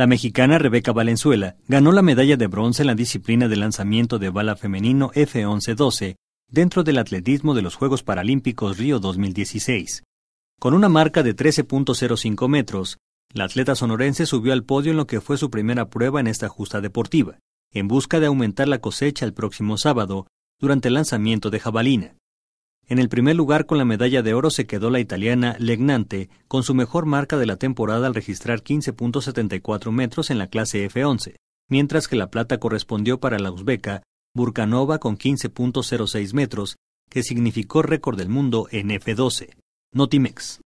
La mexicana Rebeca Valenzuela ganó la medalla de bronce en la disciplina de lanzamiento de bala femenino F11-12 dentro del atletismo de los Juegos Paralímpicos Río 2016. Con una marca de 13.05 metros, la atleta sonorense subió al podio en lo que fue su primera prueba en esta justa deportiva, en busca de aumentar la cosecha el próximo sábado, durante el lanzamiento de jabalina. En el primer lugar con la medalla de oro se quedó la italiana Legnante, con su mejor marca de la temporada al registrar 15.74 metros en la clase F11, mientras que la plata correspondió para la uzbeca Burkanova con 15.06 metros, que significó récord del mundo en F12. Notimex.